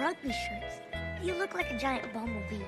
rugby shirts. You look like a giant bumblebee.